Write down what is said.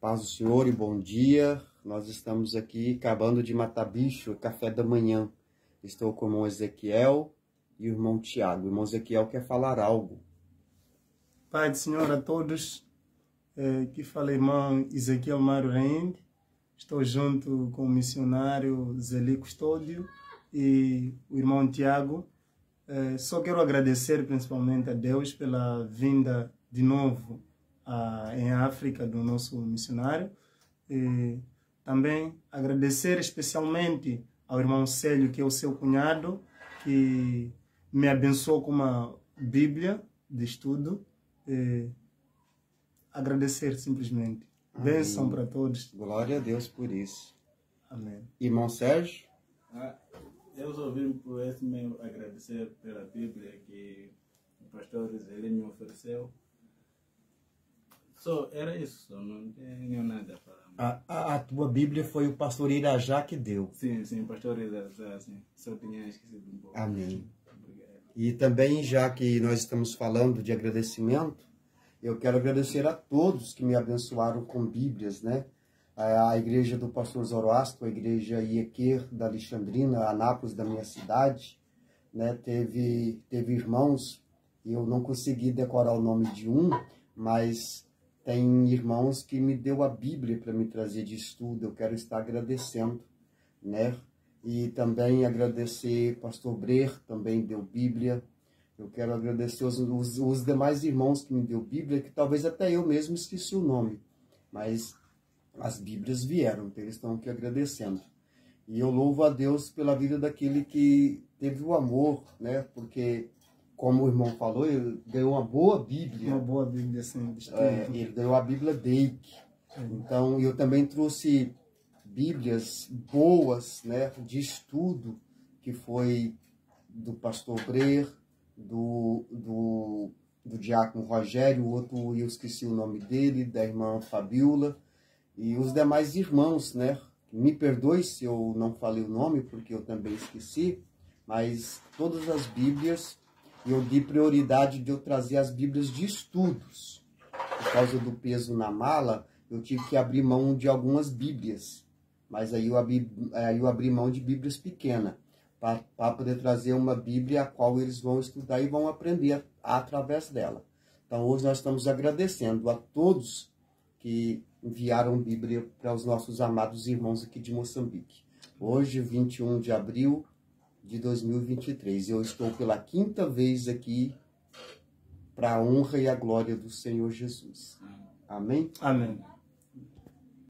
Paz do Senhor e bom dia. Nós estamos aqui acabando de matar bicho, café da manhã. Estou com o irmão Ezequiel e o irmão Tiago. O irmão Ezequiel quer falar algo. Pai do Senhor a todos, é, que fala irmão Ezequiel Mário Rende. Estou junto com o missionário Zeli Custódio e o irmão Tiago. É, só quero agradecer principalmente a Deus pela vinda de novo a, em África do nosso missionário. E também agradecer especialmente ao irmão Célio, que é o seu cunhado, que me abençoou com uma Bíblia de estudo. E agradecer simplesmente. Amém. Bênção para todos. Glória a Deus por isso. Amém. Irmão Sérgio? Ah, eu só vim por esse meio agradecer pela Bíblia que o pastor Zé me ofereceu. Só era isso, não tenho nada a falar. A, a, a, tua Bíblia foi o pastor Irajá que deu. Sim, sim, pastor Irajá, sim. Só tinha esquecido um pouco. Amém. Obrigado. E também, já que nós estamos falando de agradecimento, eu quero agradecer a todos que me abençoaram com Bíblias, né? A, a igreja do pastor Zoroastro, a igreja Iequer da Alexandrina, Anápolis da minha cidade, né? Teve, teve irmãos, eu não consegui decorar o nome de um, mas tem irmãos que me deu a Bíblia para me trazer de estudo, eu quero estar agradecendo, né? E também agradecer pastor Brer, também deu Bíblia. Eu quero agradecer os, os, os demais irmãos que me deu Bíblia, que talvez até eu mesmo esqueci o nome, mas as Bíblias vieram, então eles estão aqui agradecendo. E eu louvo a Deus pela vida daquele que teve o amor, né? Porque como o irmão falou, ele ganhou uma boa Bíblia. Uma boa Bíblia, sim. É, ele ganhou a Bíblia Dake. É. Então, eu também trouxe Bíblias boas, né, de estudo, que foi do pastor Brer, do, do, do diácono Rogério, o outro eu esqueci o nome dele, da irmã Fabiola, e os demais irmãos, né? Me perdoe se eu não falei o nome, porque eu também esqueci, mas todas as Bíblias eu dei prioridade de eu trazer as Bíblias de estudos. Por causa do peso na mala, eu tive que abrir mão de algumas Bíblias. Mas aí eu abri, aí eu abri mão de Bíblias pequenas, para poder trazer uma Bíblia a qual eles vão estudar e vão aprender através dela. Então hoje nós estamos agradecendo a todos que enviaram Bíblia para os nossos amados irmãos aqui de Moçambique. Hoje, 21 de abril de 2023. Eu estou pela quinta vez aqui para a honra e a glória do Senhor Jesus. Amém? Amém.